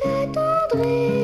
t'attendrai.